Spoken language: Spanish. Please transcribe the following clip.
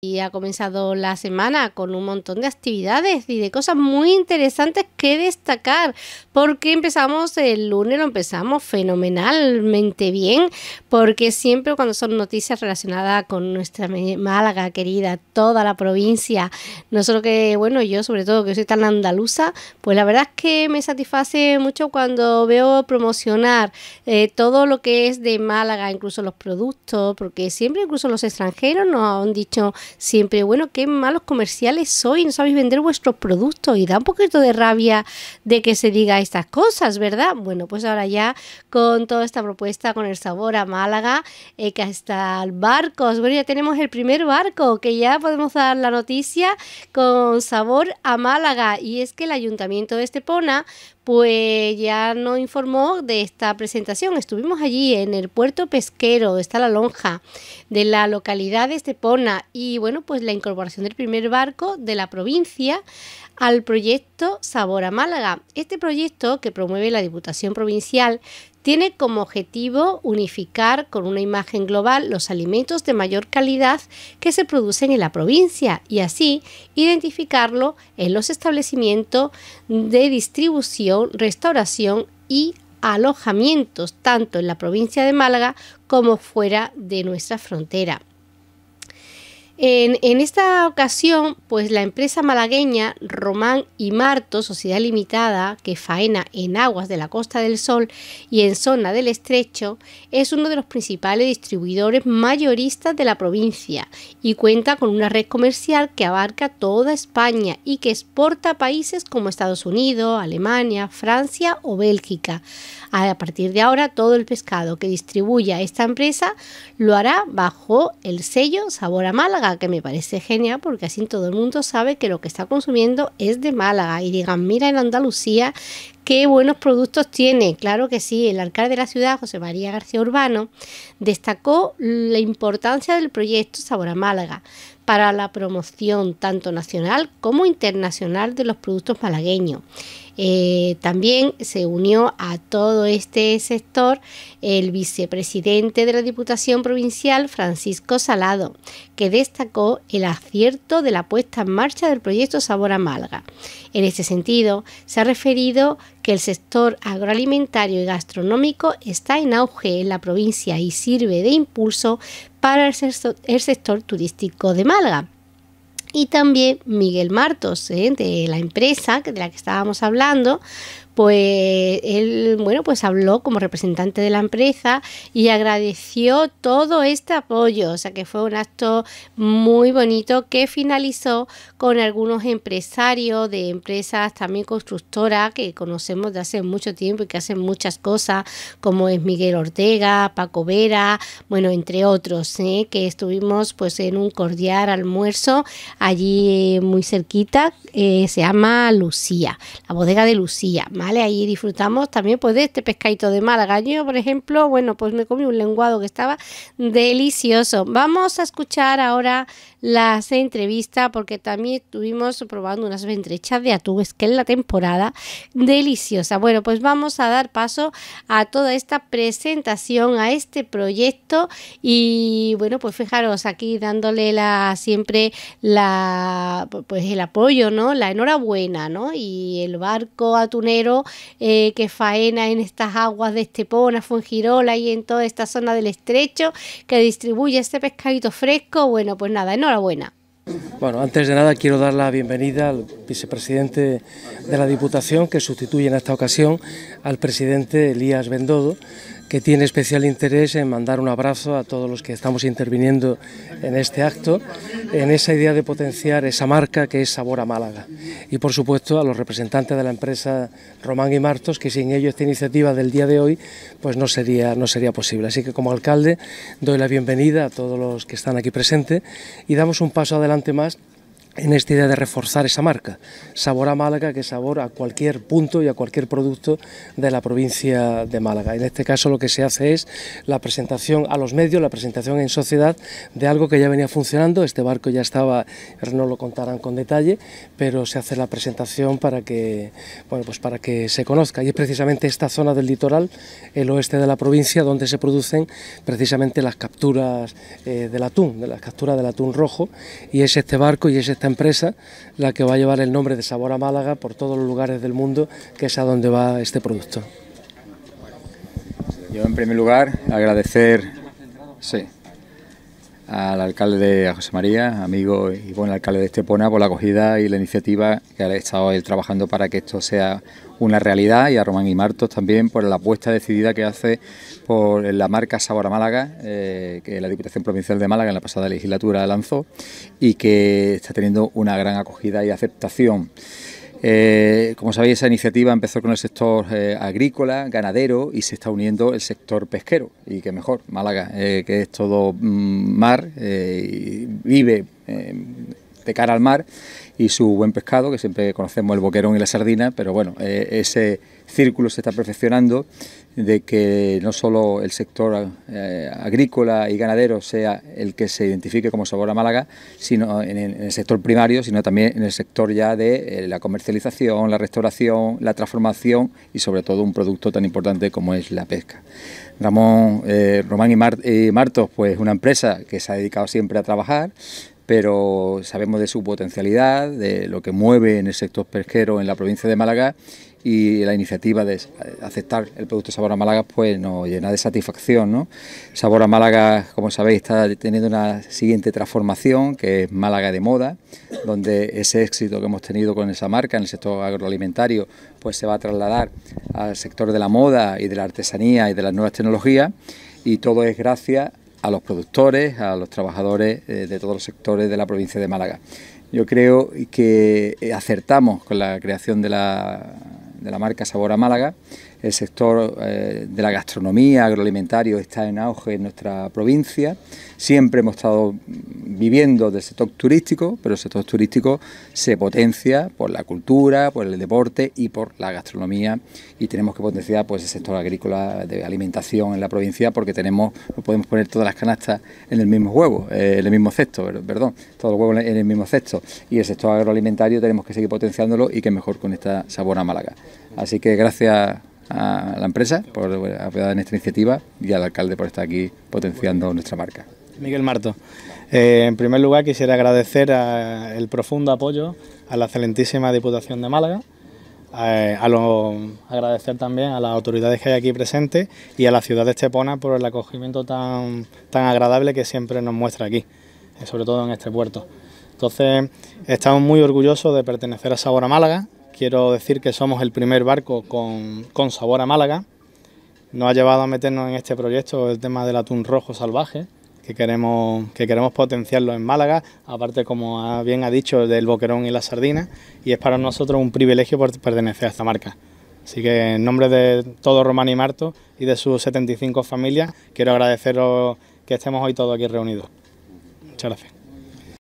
Y ha comenzado la semana con un montón de actividades y de cosas muy interesantes que destacar, porque empezamos el lunes, lo empezamos fenomenalmente bien, porque siempre cuando son noticias relacionadas con nuestra Málaga querida, toda la provincia, nosotros que, bueno, yo sobre todo que soy tan andaluza, pues la verdad es que me satisface mucho cuando veo promocionar eh, todo lo que es de Málaga, incluso los productos, porque siempre incluso los extranjeros nos han dicho siempre, bueno, qué malos comerciales sois, no sabéis vender vuestros productos y da un poquito de rabia de que se diga estas cosas, ¿verdad? Bueno, pues ahora ya con toda esta propuesta, con el sabor a Málaga, eh, que hasta el barcos, bueno, ya tenemos el primer barco, que ya podemos dar la noticia con sabor a Málaga y es que el Ayuntamiento de Estepona pues ya nos informó de esta presentación. Estuvimos allí en el puerto pesquero, está la lonja de la localidad de Estepona y bueno, pues la incorporación del primer barco de la provincia al proyecto Sabor a Málaga. Este proyecto que promueve la Diputación Provincial tiene como objetivo unificar con una imagen global los alimentos de mayor calidad que se producen en la provincia y así identificarlo en los establecimientos de distribución, restauración y alojamientos tanto en la provincia de Málaga como fuera de nuestra frontera. En, esta ocasión, pues la empresa malagueña Román y Marto, Sociedad Limitada, que faena en aguas de la Costa del Sol y en zona del Estrecho, es uno de los principales distribuidores mayoristas de la provincia y cuenta con una red comercial que abarca toda España y que exporta a países como Estados Unidos, Alemania, Francia o Bélgica. A partir de ahora, todo el pescado que distribuya esta empresa lo hará bajo el sello Sabor a Málaga, que me parece genial porque así todo el mundo sabe que lo que está consumiendo es de Málaga y digan, mira en Andalucía qué buenos productos tiene. Claro que sí, el alcalde de la ciudad, José María García Urbano, destacó la importancia del proyecto Sabor a Málaga para la promoción tanto nacional como internacional de los productos malagueños. Eh, también se unió a todo este sector el vicepresidente de la Diputación Provincial, Francisco Salado, que destacó el acierto de la puesta en marcha del proyecto Sabor a Málaga. En este sentido, se ha referido que el sector agroalimentario y gastronómico está en auge en la provincia y sirve de impulso para el sector, turístico de Málaga y también Miguel Martos, ¿eh? de la empresa de la que estábamos hablando, pues él, bueno, pues habló como representante de la empresa y agradeció todo este apoyo, o sea que fue un acto muy bonito que finalizó con algunos empresarios de empresas también constructoras que conocemos de hace mucho tiempo y que hacen muchas cosas, como es Miguel Ortega, Paco Vera, bueno, entre otros, ¿eh? que estuvimos pues en un cordial almuerzo allí muy cerquita, eh, se llama Lucía, la bodega de Lucía, Ahí disfrutamos también pues de este pescadito de Málaga. Yo, por ejemplo, bueno, pues me comí un lenguado que estaba delicioso. Vamos a escuchar ahora las entrevistas porque también estuvimos probando unas ventrechas de atún, que es la temporada deliciosa. Bueno, pues vamos a dar paso a toda esta presentación, a este proyecto y bueno, pues fijaros aquí dándole la siempre la pues el apoyo, ¿no? La enhorabuena, ¿no? Y el barco atunero eh, que faena en estas aguas de Estepona, Fuengirola y en toda esta zona del estrecho, que distribuye este pescadito fresco. Bueno, pues nada, enhorabuena. Bueno, antes de nada quiero dar la bienvenida al vicepresidente de la Diputación, que sustituye en esta ocasión al presidente Elías Bendodo, que tiene especial interés en mandar un abrazo a todos los que estamos interviniendo en este acto, en esa idea de potenciar esa marca que es Sabor a Málaga. Y por supuesto a los representantes de la empresa Román y Martos, que sin ellos esta iniciativa del día de hoy pues no sería, no sería posible. Así que como alcalde doy la bienvenida a todos los que están aquí presentes y damos un paso adelante más en esta idea de reforzar esa marca. Sabor a Málaga, que es sabor a cualquier punto y a cualquier producto de la provincia de Málaga. En este caso lo que se hace es la presentación a los medios, la presentación en sociedad de algo que ya venía funcionando. Este barco ya estaba, no lo contarán con detalle, pero se hace la presentación para que, bueno, pues para que se conozca. Y es precisamente esta zona del litoral, el oeste de la provincia, donde se producen precisamente las capturas eh, del atún, de las capturas del atún rojo. Y es este barco y es esta empresa la que va a llevar el nombre de Sabor a Málaga por todos los lugares del mundo, que es a donde va este producto. Yo en primer lugar agradecer al alcalde de José María, amigo y buen alcalde de Estepona, por la acogida y la iniciativa que ha estado él trabajando para que esto sea una realidad y a Román y Martos también por la apuesta decidida que hace por la marca Sabor a Málaga, eh, que la Diputación Provincial de Málaga en la pasada legislatura lanzó y que está teniendo una gran acogida y aceptación. Eh, como sabéis, esa iniciativa empezó con el sector eh, agrícola, ganadero y se está uniendo el sector pesquero. Y que mejor, Málaga, que es todo mm, mar, y vive de cara al mar y su buen pescado, que siempre conocemos el boquerón y la sardina, pero bueno, eh, ese círculo se está perfeccionando de que no solo el sector eh, agrícola y ganadero sea el que se identifique como sabor a Málaga, sino en, el sector primario, sino también en el sector ya de eh, la comercialización, la restauración, la transformación y sobre todo un producto tan importante como es la pesca. Ramón, Román y, y Martos, pues una empresa que se ha dedicado siempre a trabajar, pero sabemos de su potencialidad, de lo que mueve en el sector pesquero en la provincia de Málaga y la iniciativa de aceptar el producto Sabor a Málaga pues nos llena de satisfacción. ¿no? Sabor a Málaga, como sabéis, está teniendo una siguiente transformación que es Málaga de moda, donde ese éxito que hemos tenido con esa marca en el sector agroalimentario pues se va a trasladar al sector de la moda y de la artesanía y de las nuevas tecnologías y todo es gracias a los productores, a los trabajadores eh, de todos los sectores de la provincia de Málaga. Yo creo que acertamos con la creación de la, de la marca Sabor a Málaga el sector eh, de la gastronomía, agroalimentario está en auge en nuestra provincia. Siempre hemos estado viviendo del sector turístico, pero el sector turístico se potencia por la cultura, por el deporte y por la gastronomía y tenemos que potenciar pues el sector agrícola de alimentación en la provincia porque tenemos podemos poner todas las canastas en el mismo huevo, eh, en el mismo cesto, perdón, todos los huevos en el mismo cesto y el sector agroalimentario tenemos que seguir potenciándolo y que mejor con esta sabor a Málaga. Así que gracias a la empresa por apoyar en esta iniciativa y al alcalde por estar aquí potenciando nuestra marca. Miguel Marto, eh, en primer lugar quisiera agradecer el profundo apoyo a la excelentísima Diputación de Málaga, eh, agradecer también a las autoridades que hay aquí presentes y a la ciudad de Estepona por el acogimiento tan, tan agradable que siempre nos muestra aquí, eh, sobre todo en este puerto. Entonces, estamos muy orgullosos de pertenecer a Sabor a Málaga, Quiero decir que somos el primer barco con, sabor a Málaga. Nos ha llevado a meternos en este proyecto el tema del atún rojo salvaje, que queremos, que queremos potenciarlo en Málaga, aparte, como bien ha dicho, del boquerón y la sardina, y es para nosotros un privilegio pertenecer a esta marca. Así que en nombre de todo Román y Marto y de sus 75 familias, quiero agradeceros que estemos hoy todos aquí reunidos. Muchas gracias.